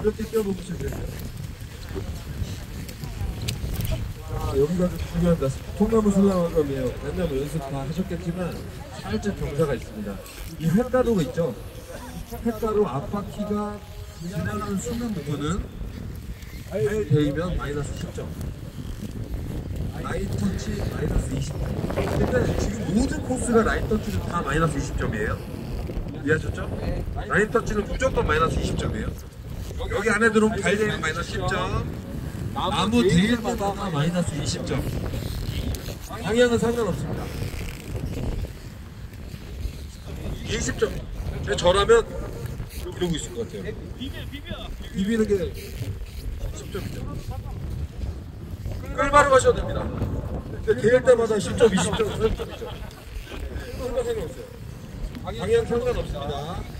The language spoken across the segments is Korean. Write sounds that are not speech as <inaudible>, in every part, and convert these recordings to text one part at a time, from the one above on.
가볍게 뛰어보시면 돼요. 자, 여기가 좀 중요합니다. 통나무 순환감이에요. 옛날 뭐 연습 다 하셨겠지만 살짝 경사가 있습니다. 이 횟가루가 있죠? 횟가루 앞바퀴가 지나가는 순간 부분은 발 대이면 마이너스 10점. 라인 터치 마이너스 20점. 근데 지금 모든 코스가 라인 터치는 다 마이너스 20점이에요. 이해하셨죠? 라인 터치는 무조건 마이너스 20점이에요. 여기 안에 들어오면 발 대이면 마이너스 10점. 나무 대일 때마다 마이너스 20점. 방향은 상관없습니다. 20점. 근데 저라면 이러고 있을 것 같아요. 비비는 게 10점이죠. 끌바로 가셔도 됩니다. 근데 대일 때마다 10점, 20점, 30점이죠. 끌바 상관없어요. 방향 상관없습니다.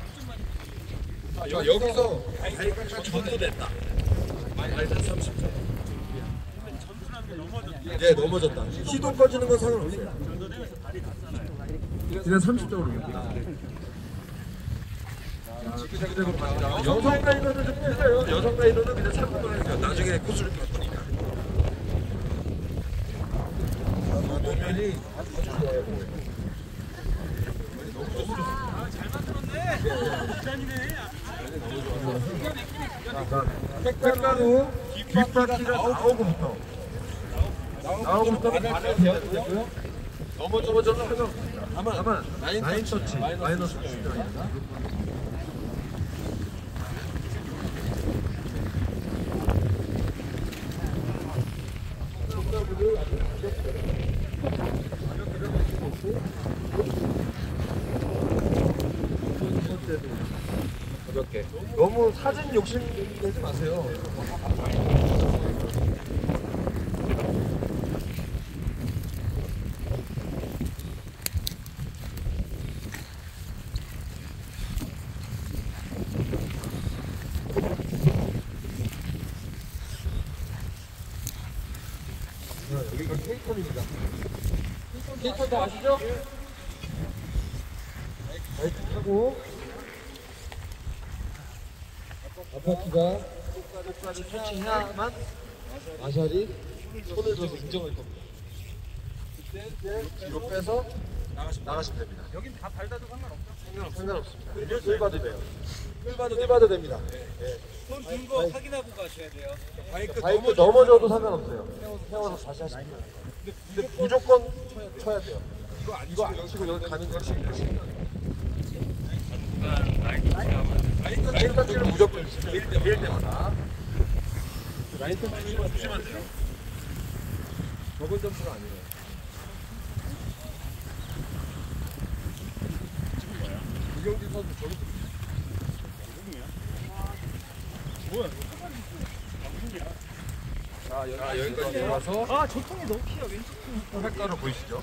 자, 여기서 발가 전도됐다. 마이너스 30점. 예, 넘어졌다. 시도 꺼지는 건 상관없어요. 그냥 30점으로 옵니다. 지그재그재그 갑니다. 여성 라이더는 좀 빼세요. 여성 라이더는 그냥 참고만 해주세요. 나중에 코스를 바꾸니까. 노면이 아주 좋아요. 색깔로 뒷바퀴가 나오고부터 나오고부터 대야 되고요. 넘어져도 상관없습니다. 다만, 다만 라인 터치 마이너스 10점입니다. 가볍게. 너무 사진 욕심 내지 마세요. 자, 여기가 케이턴입니다. 케이턴 다 아시죠? 바이크 타고 아파트가 똑같이 터치해야만 마샬이 손을 들어서 인정할 겁니다. 그때 뒤로 빼서 나가시면 됩니다. 여긴 다 밟아도 상관없죠? 상관없습니다. 끌 봐도 돼요. 끌 봐도, 끌 봐도 됩니다. 손 든 거 확인하고 가셔야 돼요. 바이크, 넘어져도 상관없어요. 세워서 다시 하시면 돼요. 근데 무조건 쳐야 돼요. 이거 안 치고 여기 가는 것이 라인 터치를 무조건 때, 빌 때마다 라인 주시면 돼요. 적은 점수가 아니에요. 이경진 선수 저기 자, 여기, 여기까지 와서 아, 저 너무 키야, 왼쪽. 색깔을 보이시죠?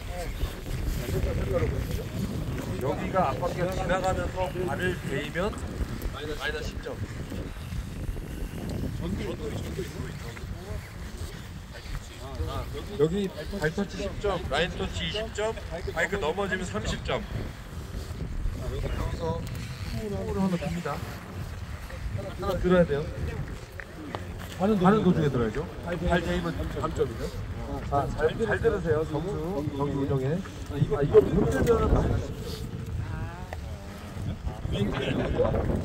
색깔, 색깔을 보이시죠? 여기가 앞바퀴가 지나가면서 발을 대이면 마이너스 10점. 아, 여기 발터치 10점, 라인 터치 20점, 바이크 넘어지면 30점. 여기서 후를 하나 듭니다. 하나 들어야 돼요. 가는 도중에 들어야죠. 발 대이면 감점이죠. 자, 잘, 잘 들으세요, 정수, 경기 운영에. 아, 이거,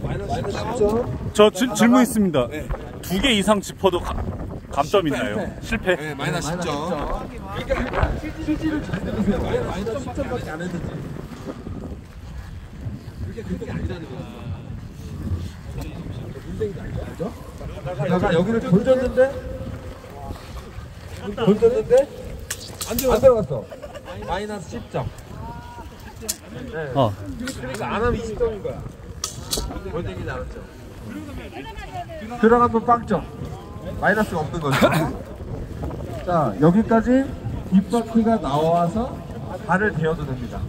마이너스 10점. 저 지- 질문 있습니다. 두개 이상 짚어도 가- 감점 있나요? 실패? 네, 마이너스 10점. 그러니까 실질을 잘 들으세요. 왜 마이너스 10점밖에 안 했는지. 그게 그게 아니라는 거예요. 문제인 게 아니죠? 알죠? 자, 여기를 던졌는데 던졌는데 안 들어갔어. 마이너스 10점. 네. 어. 그러니까 안 하면 20점인 거야. 뭔 얘기인지 알았죠? 들어가면 빵점. 마이너스가 없는 거죠. 자, 여기까지 뒷바퀴가 나와서 발을 대어도 됩니다.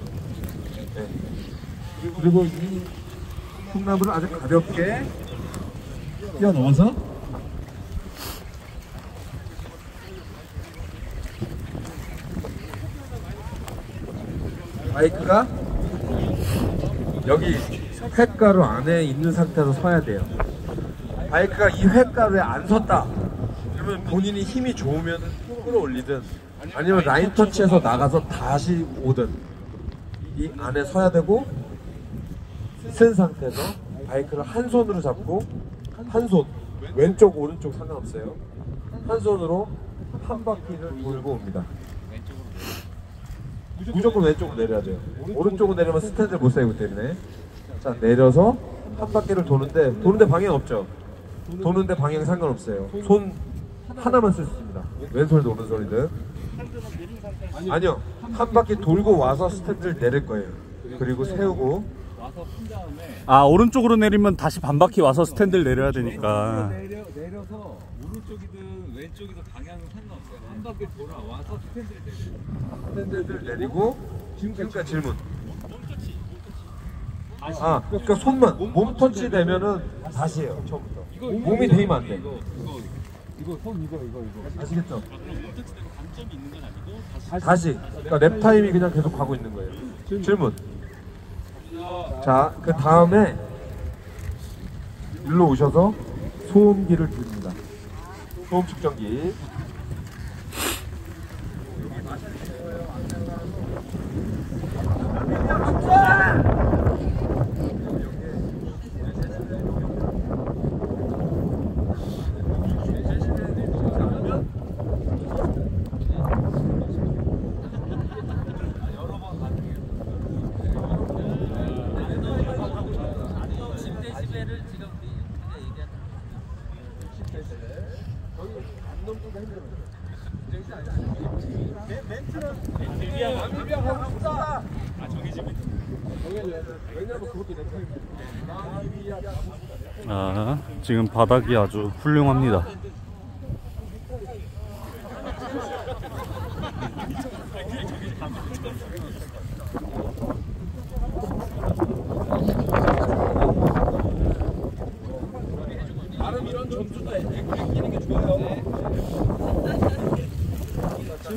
네. 그리고 이 콩나물을 아주 가볍게 뛰어넘어서 바이크가 여기 횟가루 안에 있는 상태에서 서야 돼요. 바이크가 이 횟가루에 안 섰다. 그러면 본인이 힘이 좋으면 끌어올리든 아니면 라인 터치해서 나가서 다시 오든 이 안에 서야 되고 쓴 상태에서 바이크를 한 손으로 잡고 한 손 왼쪽 오른쪽 상관없어요. 한 손으로 한 바퀴를 돌고 옵니다. 무조건 왼쪽으로 내려야 돼요. 오른쪽으로 내리면 스탠드 못 세우기 때문에 자 내려서 한 바퀴를 도는데 도는데 방향 없죠. 도는데 방향 상관없어요. 손 하나만 쓸 수 있습니다. 왼손이든 오른손이든. 아니요. 한 바퀴 돌고 와서 스탠드를 내릴 거예요. 그리고 세우고 아 오른쪽으로 내리면 다시 반바퀴 와서 스탠드를 내려야 되니까. 내려 내려서 오른쪽이든 왼쪽이든 방향은 상관없어요. 한 바퀴 돌아와서 스탠드를 내려. 스탠드를 내리고 그러니까 질문. 아, 그러니까 손만 몸 터치 되면은 다시 해요. 처음부터. 몸이 대이면 안 돼. 이거 이거 이거 손 이거 이거 이거. 아시겠죠? 다시. 그러니까 랩 타임이 그냥 계속 가고 있는 거예요. 질문. 자, 그 다음에 일로 오셔서 소음기를 듭니다. 소음 측정기. 아 지금 바닥이 아주 훌륭합니다.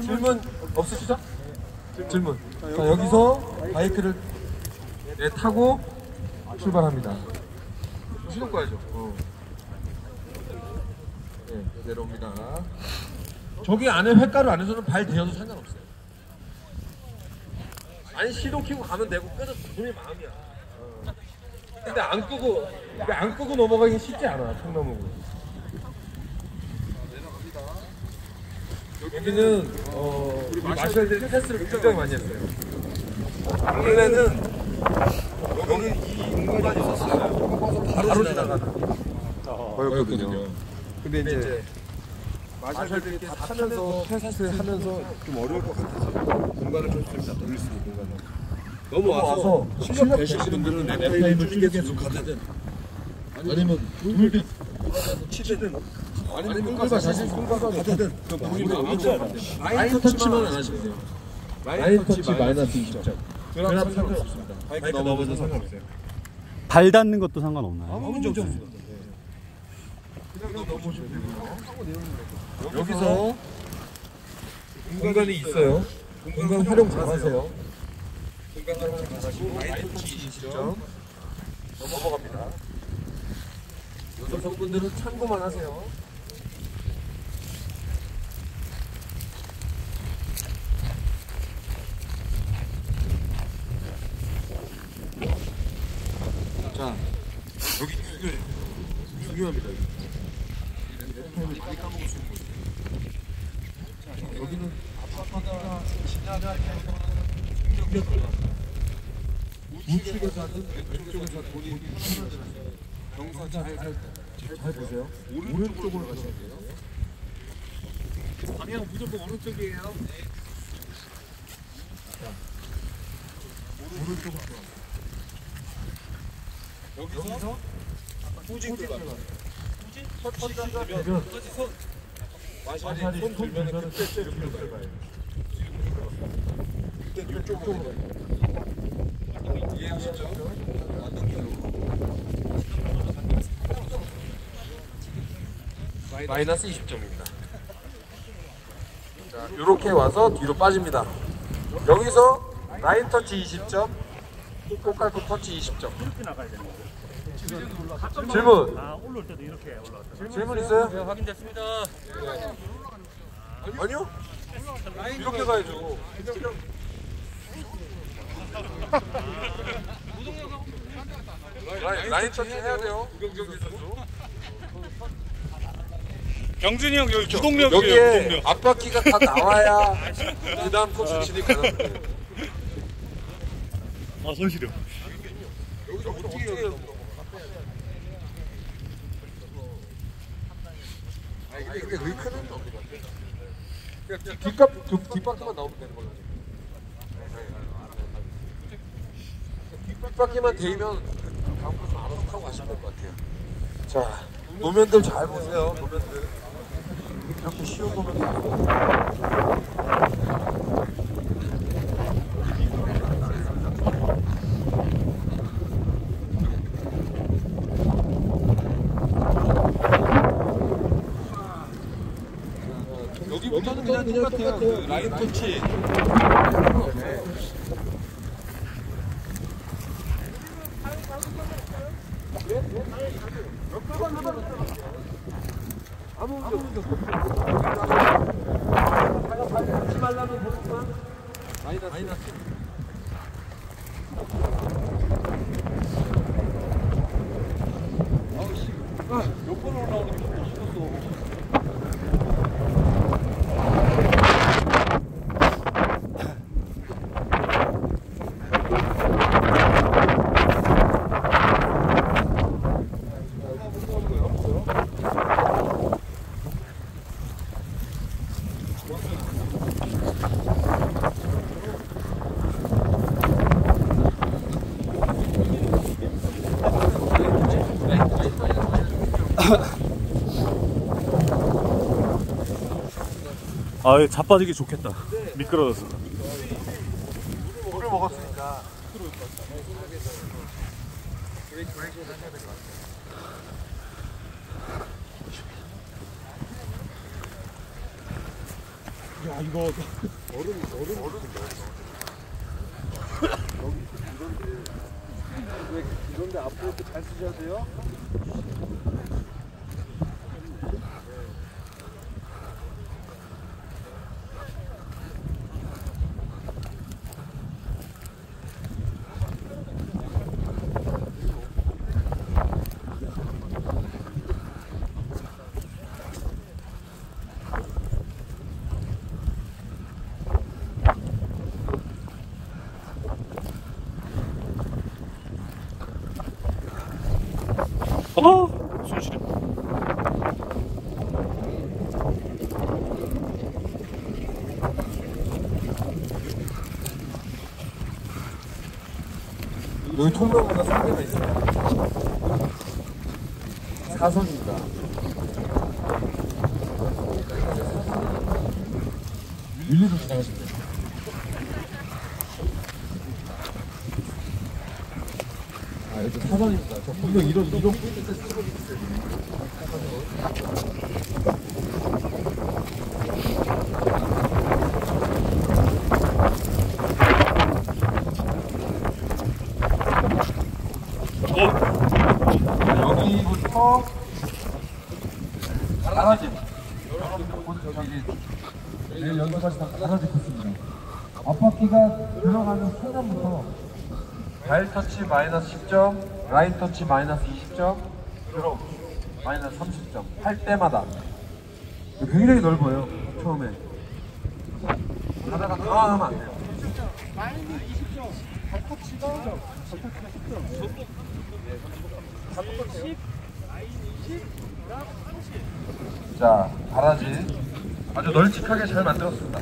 질문 없으시죠? 질문. 자, 여기서 바이크를 네, 타고 출발합니다. 시동 꺼야죠. 어. 네, 내려옵니다. 저기 안에 횟가루 안에서는 발 대어도 상관없어요. 아니 시동 켜고 가면 되고 끄도 본인 마음이야. 어. 근데 안 끄고 근데 안 끄고 넘어가기 쉽지 않아 청나무고. 여기는 어, 우리 marshal들이 테스트를 굉장히 많이 했어요. 원래는 여기 이 공간이 있었어요. 바로 지나가는 거였거든요. 근데 이제 marshal들이 다 타면서 테스트 하면서 좀 어려울 것 같아서 공간을 좀더 돌릴 수 있는 공간을. 넘어와서 실력 되시는 분들은 lap time을 쭉 계속 가든 아니면 돌든 치든 아니면 끌고 자신 끌고 가든 라인 터치만 안 하시면 돼요. 라인 터치 마이너스 20점. 그럼 상관없습니다. 바이크 넘어져도 상관없어요. 발 닿는 것도 상관없나요? 아무 문제 없습니다. 그냥 넘어오시면 되고요. 여기서 공간이 있어요. 공간 활용 잘하세요. 공간 활용 잘하시고 터치 20점 넘어갑니다. 여성분들은 참고만 하세요. 자, 여기 중요합니다. 여기는 아파트가 지나갈 때 충격을 우측에서 하든 왼쪽에서 하세요. 경사 잘, 잘, 잘, 잘 보세요. 오른쪽으로 가셔야 돼요. 방향 무조건 오른쪽이에요. 오른쪽으로 가세요. 여기서 후진 들어가요. 이렇게? 마이너스 20점입니다. 자, 이렇게 와서 뒤로 빠집니다. 여기서 라인 터치 20점, 꽃갈고 터치 20점. 질문. 올라올 때도 이렇게 올라왔다. 질문 있어요? 네, 확인됐습니다. 아니요. 이렇게 가야죠. <laughs> 라인, 라인 터치 해야 돼요. 우경경 선수. 경준이 형 여기 주동력이에요. 여기에 주동력. 앞바퀴가 다 나와야 <laughs> 그 다음 코스 진입 가능해요. 아 손시려. 여기서 어떻게 해요? 아니 근데, 의크는 없는 것 같아. 그냥 뒷- 뒷값 뒷- 뒷바퀴만 나오면 되는 걸로. 뒷바퀴만 대이면 다음 코스 알아서 타고 가시면 될 것 같아요. 자 노면들 잘 보세요. 노면들 이렇게 쉬운 노면들 여기부터는 그냥 똑같아요. 그 라인 터치. 아무 문제 없어. 밟지 말라는 법만 마이너스. 마이너스. 아우 씨. 아, 몇 번을 올라오는 게 싫었어. 아 자빠지기 좋겠다. 미끄러져서. 물을 먹었으니까. 야 이거 얼음 얼음 얼음 왜 이런데 앞으로 이렇게 잘 쓰셔야 돼요? 아 손시려. 여기 통로보다 3개가 있어요. 사선입니다. 밀리로 지나가시면 돼요. 아, 여기 분명 이런, 찍어주세요. 여기부터 가라지. 여러분들 내일 연도까지 다 가라지 컸습니다. 앞바퀴가 들어가는 순간부터 발 터치 마이너스 10점, 라인 터치 마이너스 20점, 드롭 마이너스 30점 할 때마다 굉장히 넓어요 처음에 가다가 당황하면 안 돼요. 자, 바라지 아주 널찍하게 잘 만들었습니다.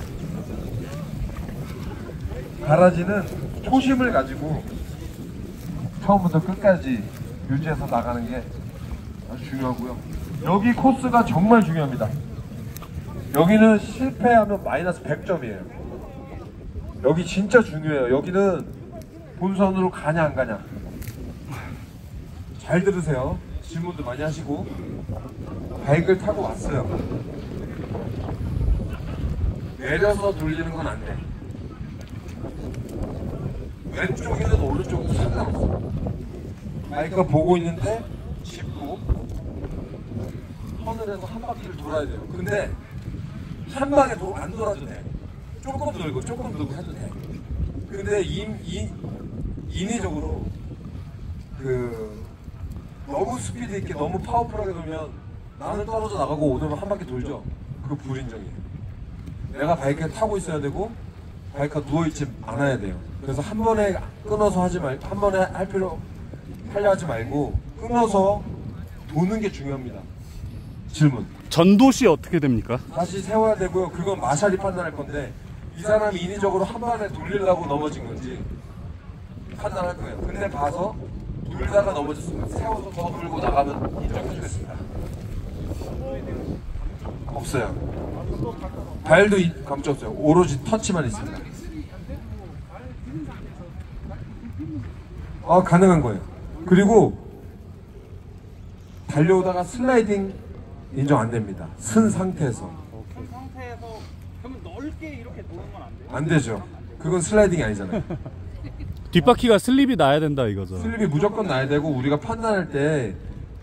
가라지는 초심을 가지고 처음부터 끝까지 유지해서 나가는 게 아주 중요하고요. 여기 코스가 정말 중요합니다. 여기는 실패하면 마이너스 100점이에요. 여기 진짜 중요해요. 여기는 본선으로 가냐 안 가냐. 잘 들으세요. 질문도 많이 하시고 바이크를 타고 왔어요. 내려서 돌리는 건 안 돼. 왼쪽이든 오른쪽이든 상관없어. 바이크가 보고 있는데 짚고 해서 한 바퀴를 돌아야 돼요. 근데 한 방에 도, 안 돌아도 돼. 조금 돌고 조금 돌고 해도 돼. 근데 인, 인, 인위적으로 그 너무 스피드 있게 너무 파워풀하게 돌면 나는 떨어져 나가고 오더면 한 바퀴 돌죠. 그거 불인정이에요. 내가 바이크를 타고 있어야 되고 바이크가 누워있지 않아야 돼요. 그래서 한 번에 끊어서 하지 말고 한 번에 할 필요 하려 하지 말고 끊어서 도는 게 중요합니다. 질문. 전도시 어떻게 됩니까? 다시 세워야 되고요. 그건 마샬이 판단할 건데 이 사람이 인위적으로 한 번에 돌리려고 넘어진 건지 판단할 거예요. 근데 봐서 돌다가 넘어졌으면 세워서 더 돌고 나가면 인정해주겠습니다. 없어요. 발도 이- 감지 없어요. 오로지 터치만 있습니다. 아 가능한 거예요. 그리고 달려오다가 슬라이딩 인정 안 됩니다. 쓴 상태에서 그 상태에서 그러면 넓게 이렇게 도는 건 안 돼요? 안 되죠. 그건 슬라이딩이 아니잖아요. <laughs> 뒷바퀴가 slip이 나야 된다 이거죠. slip이 무조건 나야 되고 우리가 판단할 때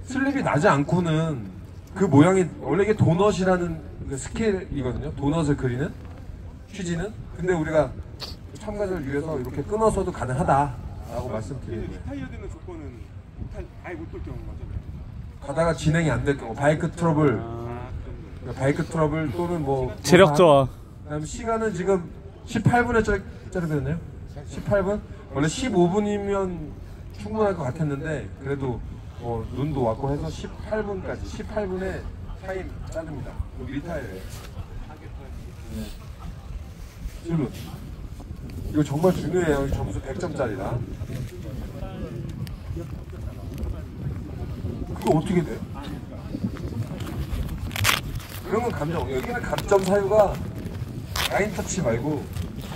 slip이 나지 않고는 그 모양이 원래 이게 도넛이라는 그 skill이거든요. 도넛을 그리는 취지는. 근데 우리가 참가자를 위해서 이렇게 끊어서도 가능하다 라고 말씀드리는 거예요. 타이어 되는 조건은 타- 아예 못 돌 경우인 거잖아요. 가다가 진행이 안 될 경우 bike trouble, 그러니까 bike trouble 또는 뭐 체력 저하. 그다음 시간은 지금 18분에 짜리되었네요. 18분? 원래 15분이면 충분할 것 같았는데 그래도 뭐 눈도 왔고 해서 18분까지 18분에 타임 자릅니다. retire예요. 네. 질문. 이거 정말 중요해요. 이 점수 100점짜리다. 그거 어떻게 돼? 그런 건 감정. 여기는 감점 사유가 라인 터치 말고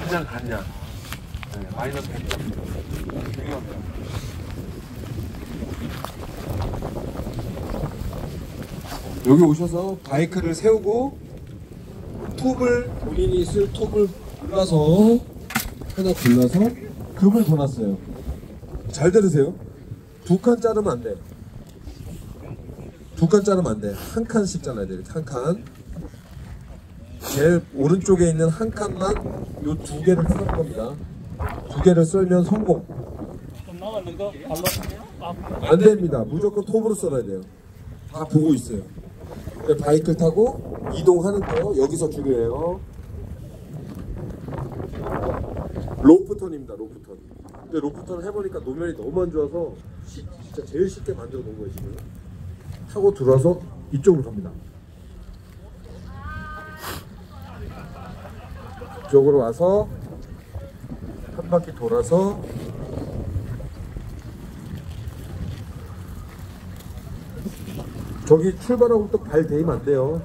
그냥 갔냐. 네, 마이너스 100점. 중요합니다. 여기 오셔서 바이크를 세우고 톱을 본인이 쓸 톱을 골라서 하나 골라서 금을 보놨어요. 잘 들으세요. 두 칸 자르면 안 돼. 두 칸 자르면 안 돼. 한 칸씩 잘라야 돼. 한 칸. 제일 오른쪽에 있는 한 칸만 요 두 개를 쓸 겁니다. 두 개를 썰면 성공. 안 됩니다. 무조건 톱으로 썰어야 돼요. 다 보고 있어요. 바이크를 타고 이동하는 거 여기서 중요해요. 로프턴입니다. 로프턴. 근데 로프턴 해보니까 노면이 너무 안 좋아서 시- 진짜 제일 쉽게 만들어 놓은 거예요 지금. 타고 들어와서 이쪽으로 갑니다. 이쪽으로 와서 한 바퀴 돌아서 저기 출발하고 또 발 대이면 안 돼요.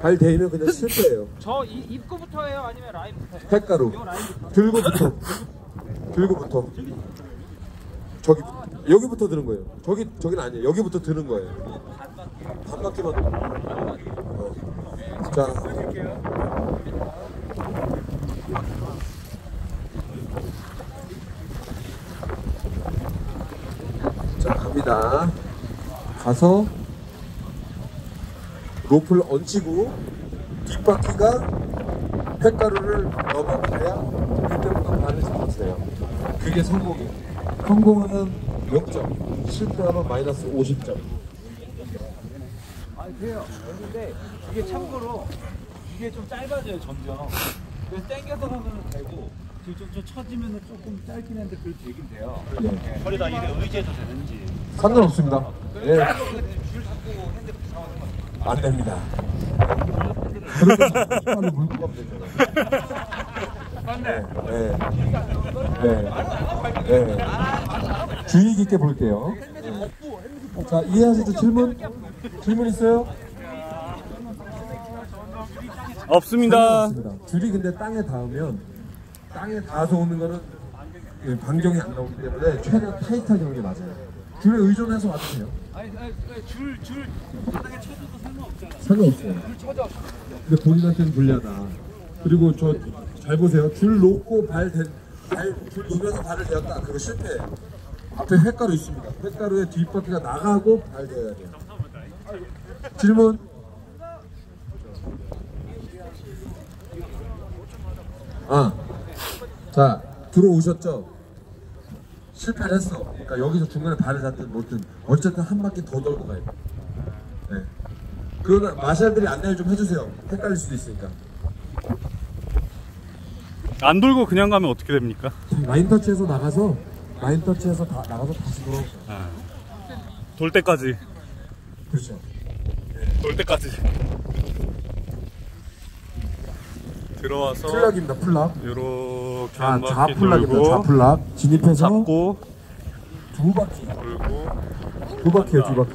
발 대이면 그냥 실패예요. <laughs> 저 이, 입구부터예요? 아니면 라인부터예요? 라인부터 들고 붙어. 들고 붙어. 저기 여기부터 드는 거예요. 저기 저기는 아니에요. 여기부터 드는 거예요. 반 바퀴만. 어. 자. 자 갑니다. 가서 로프를 얹히고 뒷바퀴가 횟가루를 넘어가야 그때부터 발을 잡았어요. 그게 성공이에요. 성공하면 0점, 실패하면 마이너스 50점. 아니 그래요 근데 이게 참고로 이게 좀 짧아져요 점점 그래서 당겨서 가면 되고 지금 좀, 좀 처지면 조금 짧긴 한데 그래도 되긴 돼요 네. 허리다 이게 의지해도 되는지 상관없습니다. 예, 줄 잡고 안 됩니다. 네, 네, 네, 네. 주의 깊게 볼게요. 네. 자, 이해하시죠? 질문? 질문 있어요? 없습니다. 없습니다. 줄이 근데 땅에 닿으면 땅에 닿아서 오는 거는 예, 반경이 안 나오기 때문에 최대한 타이트하게 오는 게 맞아요. 줄에 의존해서 와주세요. 아니 아니 줄 줄 바닥에 쳐줘도 상관없잖아 상관없어요. 근데 본인한테는 불리하다. 그리고 저 잘 보세요. 줄 놓고 발, 대, 발, 줄 놓으면서 발을 대었다. 그거 실패예요. 앞에 횟가루 있습니다. 횟가루에 뒷바퀴가 나가고 발 대야 돼요. 질문. 아, 자 들어오셨죠? 실패를 했어. 그러니까 여기서 중간에 발을 닿든 뭐든 어쨌든 한 바퀴 더 돌고 가야 돼. 네. 그러나 마샬들이 안내를 좀 해주세요. 헷갈릴 수도 있으니까. 안 돌고 그냥 가면 어떻게 됩니까? 라인 터치에서 나가서 라인 터치에서 다 나가서 다시 돌아오죠. 돌 때까지. 그렇죠. 돌 때까지. 들어와서 full lock입니다. full lock. 요렇게 아, 한 바퀴 좌full lock입니다. 돌고 좌full lock. 진입해서 잡고 두 바퀴. 돌고 두 바퀴요, 두 바퀴.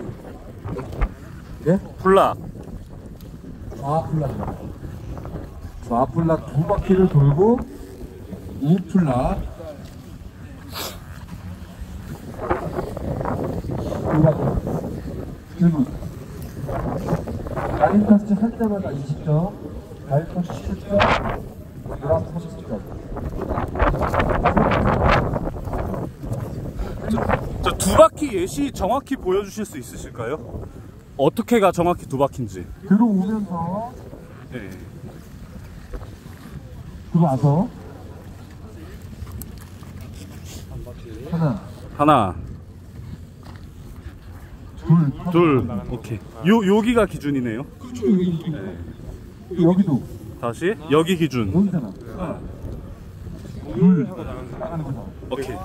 예? full lock. 좌 full lock. 좌full lock 두 바퀴를 돌고 우 full lock. 두 바퀴. 질문. 라인 터치 할 때마다 20점, 발 터치 10점, 드랍 터치 10점. 저 두 바퀴 예시 정확히 보여주실 수 있으실까요? 어떻게가 정확히 두 바퀴인지. 들어오면서 네. 들어와서 하나, 하나, 둘, 둘, 오케이. 요 여기가 기준이네요. 그렇죠 여기 여기도 다시 여기 기준. 여기잖아. 둘 나가는 거잖아. 오케이.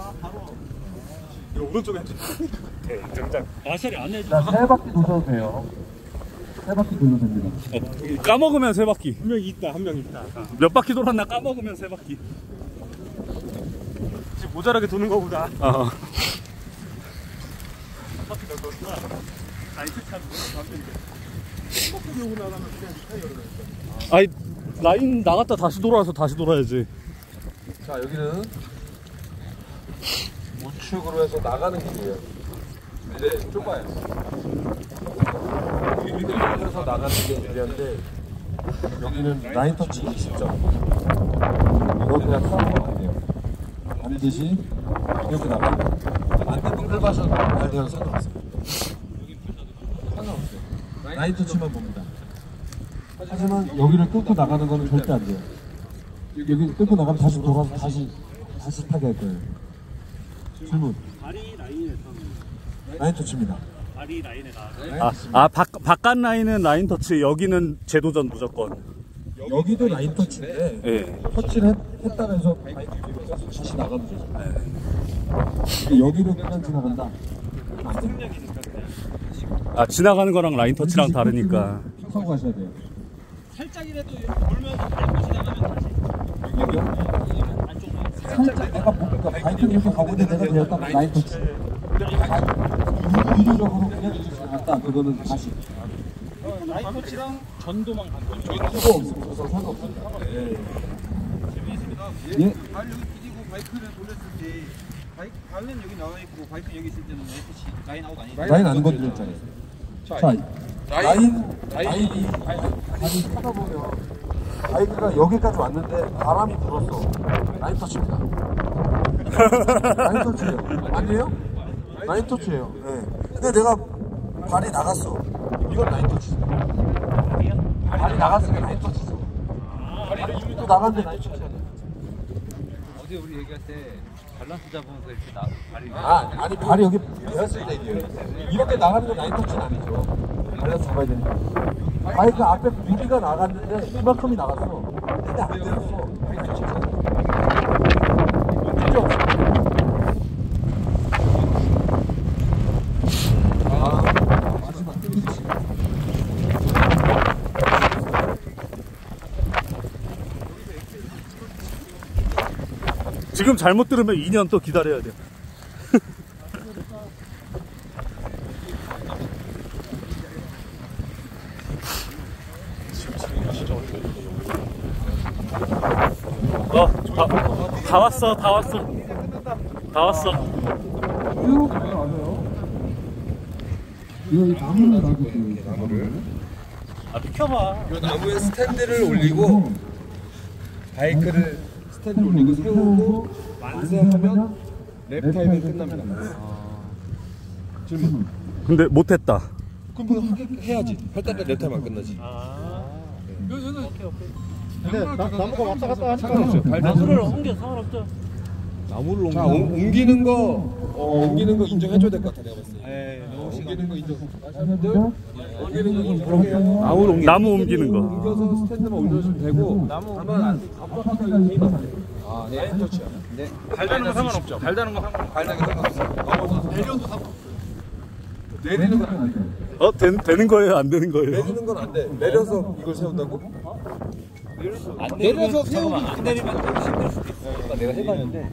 자세 바퀴 도셔도 돼요. 세 바퀴 돌려도 됩니다. 어, 까먹으면 세 바퀴. 한 명 있다, 한 명 있다. 몇 바퀴 돌았나 까먹으면 세 바퀴. 지금 모자라게 도는 거보다. 아. 아 니 라인 나갔다 다시 돌아와서 다시 돌아야지. 자 여기는 우측으로 해서 나가는 길이에요. 이제 좁아요. 해서 나가는 게 길이었는데 여기는 라인 터치 20점. 이거 그냥 타고 돼요. 반드시 이렇게 나가요. 안돼 끈글바셔도 발대는 상관없어요. 상관없어요. 라인 터치만 봅니다. 하지만 여기를 끊고 나가는 거는 절대 안 돼요. 여기 끊고 나가면 다시 돌아서 다시 다시 타게 할 거예요. 질문. 다리 라인에서 라인 터치입니다. 다리 라인에 나. 라인 아. 아 바, 바깥 라인은 라인 터치, 여기는 제도전 무조건. 여기도 라인 터치인데 예. 터치를 했, 했다고 해서 바이크 뒤로 가서 다시 나가면 되죠. 근데 여기로 그냥 지나간다. 아 지나가는 거랑 라인 터치랑 다르니까. 타고 가셔야 돼요. 살짝이라도 돌면서 밟고 지나가면 다시 여기요? 살짝 내가 보니까 바이크는 이렇게 가고 있는데 내가 내가 딱 라인 터치. 유도적으로 그냥 지나갔다. 그거는 다시. 라인 터치랑 전도만 간 거죠. 상관없습니다. 상관없습니다. 예. 예. 발 여기 끼고 바이크를 돌렸을 때 바이크 발은 여기 나와 있고 바이크 여기 있을 때는 FC 라인 아웃 아니에요? 라인 안 건드렸잖아요. 자, 라인, 라인이 다리 타다 보면 바이크가 여기까지 왔는데 바람이 불었어. 라인 터치입니다. 라인 터치예요. 아니에요? 라인 터치예요. 네. 근데 내가 발이 나갔어. 이건 라인 터치죠. 발이 나갔으면 라인 터치죠. 발이 또 나갔는데 라인 터치. 어제 우리 얘기할 때 밸런스 잡으면서 이렇게 나 발이 아, 아니 발이 여기 베었을 때. 이렇게 나가는 건 라인 터치는 아니죠. 밸런스 잡아야 되니까. 바이크 앞에 무기가 나갔는데 이만큼이 나갔어. 근데 안 끝이지. 지금 잘못 들으면 2년 또 기다려야 돼. 다 왔어, 다 왔어. 다 왔어. 이거 나무를 놔뒀어요. 나무를. 아, 비켜봐. 이 나무에 스탠드를 올리고 바이크를 스탠드 올리고 세우고 만세하면 랩 타임이 끝납니다. 질문. 근데 못했다. 그럼 해야지. 할 때까지 내 타임 안 끝나지. 근데 나, 나무가 왔다 갔다 하니까. 나무를 옮겨 상관없죠. 나무를 자, 옮- 옮기는 거, 어, 옮기는 거 인정해줘야 될 것 같아, 내가 봤을 때. 에이, 너무 옮기는 거 인정. marshal분들, 옮기는. 나무를 옮겨. 나무 옮기는 거. 옮겨서 스탠드만 올려주면 되고. 나무 개인 아, 네, 터치야. 네. 발다는 거 상관없죠. 발다는 거 상관없죠. 발당이 상관없어. 넘어서 내려도 상관없어. 내리는 건 안 돼. 어 되, 되는 거예요 안 되는 거예요? 내리는 건 안 돼. 내려서 이걸 세운다고? 안 내려서 잠깐만 안 내리면 좀 힘들 수도 있어. 내가 해봤는데.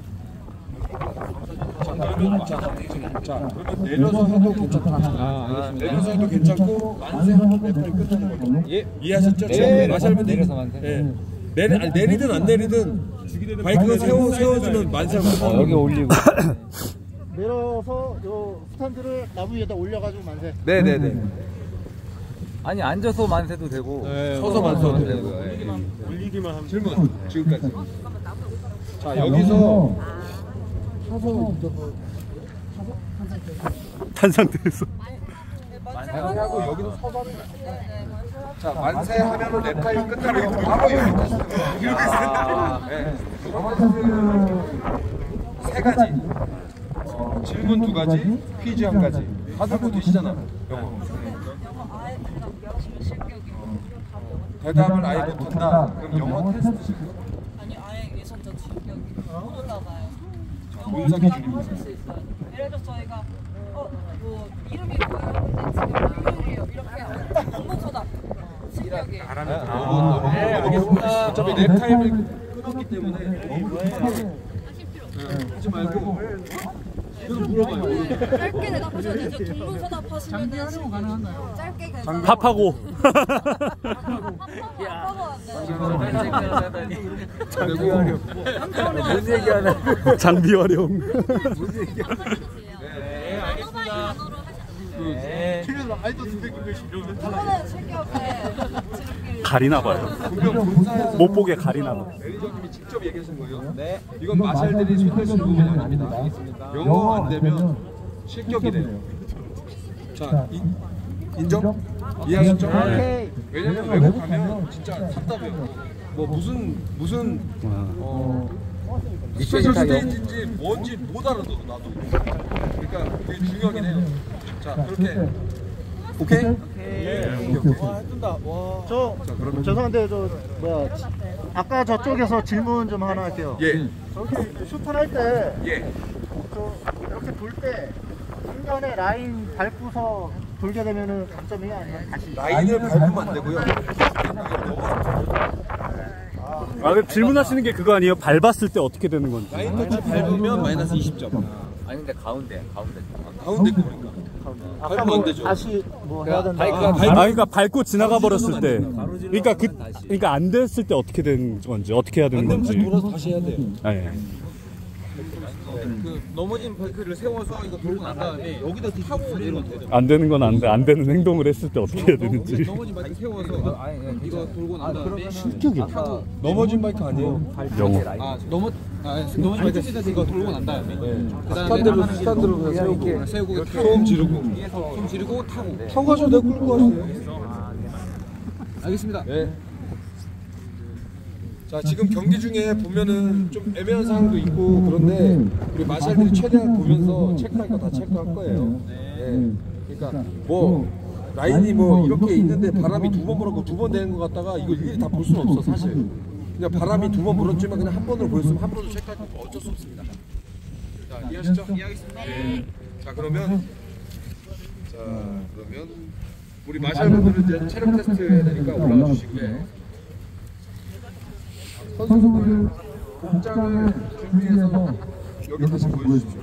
자, 내려서 해도 괜찮다. 아, 알겠습니다. 내려서 해도 괜찮고 만세하고 랩을 끝나는 걸로. 예. 이해하셨죠? 네. 마샬분 내려서 만세. 예. 내리 아니, 내리든 안 내리든 바이크가 세워 세워주면 만세하고 끝나는 여기. 올리고. <coughs> 내려서 요 스탠드를 나무 위에다 올려가지고 만세. 네네네. 아니 앉아서 만세도 되고 서서 만세도 되고. 되고. 예. 올리기만 하면. 질문 지금까지. 자 여기서 서서 탄 상태에서. 만세하고 여기서 서서 거야. 자 만세하면은 랩타임 끝나면 바로 여기까지. 이렇게. 네. 세 가지. 어, 질문 두 가지, 퀴즈 한 가지. 다들 뭐 되시잖아. 영어. 대답을 아예 못한다. 그럼 영어 테스트 시켜. 아니 아예 예선 전 실력이 못 올라가요. 문서 기준입니다. 하실 수 있어요. 예를 들어 저희가 어뭐 이름이 뭐예요? 근데 지금 요일이에요. 이렇게 <laughs> 동문서답 실력이. 아, 네, 알겠습니다. 어차피 랩 타임을 끊었기 때문에 너무 급하게 하지 말고 계속 물어봐요. 짧게 대답하셔야 되죠. 동문서답 하시면은 가능한가요? 짧게 대답. 팝하고. <laughs> 안 돼요. 뭔 얘기하나? 장비 활용. 네, 알겠습니다. 네. 지름길 가리나 봐요. 못 보게 가리나 봐. 매니저님이 직접 얘기하신 거예요. 네. 이건 마샬들이 손댈 수 있는 부분이 아닙니다. 영어 안 되면 실격이래요. 자, 인, 인정? 이해하셨죠? 네. 왜냐면 외국 가면 진짜 답답해요. 뭐 무슨 무슨 어 special stage인지 뭔지 못 알아도 나도. 그러니까 그게 중요하긴 해요. 자, 그렇게 오케이? 네. 오케이, 오케이. 저 자, 그러면 죄송한데 저 뭐야 지- 아까 저쪽에서 질문 좀 하나 할게요. 예, 저기 슈팅할 때 예. 저 이렇게 돌 때 중간에 라인 밟고서 돌게 되면은 감점이 아니면 다시 라인을 밟으면 안 되고요. 아, 그 질문하시는 게 그거 아니에요? 밟았을 때 어떻게 되는 건지. 라인 터치 밟으면 마이너스 20점. 아니 근데 가운데 가운데. 가운데 거니까. 밟으면 안 되죠. 다시 뭐 해야 된다. 바이크가 아, 그러니까 밟고 지나가 버렸을 때. 그러니까 그, 그러니까 안 됐을 때 어떻게 되는 건지, 어떻게 해야 되는 건지. 돌아서 다시 해야 돼요. 아, 예. 그 넘어진 바이크를 세워서 이거 돌고 난 다음에 여기다 타고 내려도 되죠. 안 되는 건 안 돼. 안 되는 행동을 했을 때 어떻게 해야 되는지. 넘어진 바이크 세워서 이거 돌고 난 다음에 타고 넘어진 바이크 아니에요. 영어. 아 넘어 아 넘어진 바이크 이거 돌고 난 다음에 그다음에 스탠드로 그냥 세우고 세우고 소음 지르고 손 지르고 타고 타고 가셔도 되고 끌고 가세요. 알겠습니다. 네. 자 지금 경기 중에 보면은 좀 애매한 상황도 있고 그런데 우리 마샬들이 최대한 보면서 체크할 거 다 체크할 거예요. 네. 그러니까 뭐 라인이 뭐 이렇게 있는데 바람이 두 번 불었고 두 번 되는 것 같다가 이거 일일이 다 볼 수는 없어 사실. 그냥 바람이 두 번 불었지만 그냥 한 번으로 보였으면 한 번으로 체크할 거 어쩔 수 없습니다. 자 이해하시죠? 이해하겠습니다. 네. 자 그러면 자 그러면 우리 마샬분들은 이제 체력 테스트 해야 되니까 올라가 주시고요. 선수분들 복장을 준비해서 여기 다시 보여주십시오.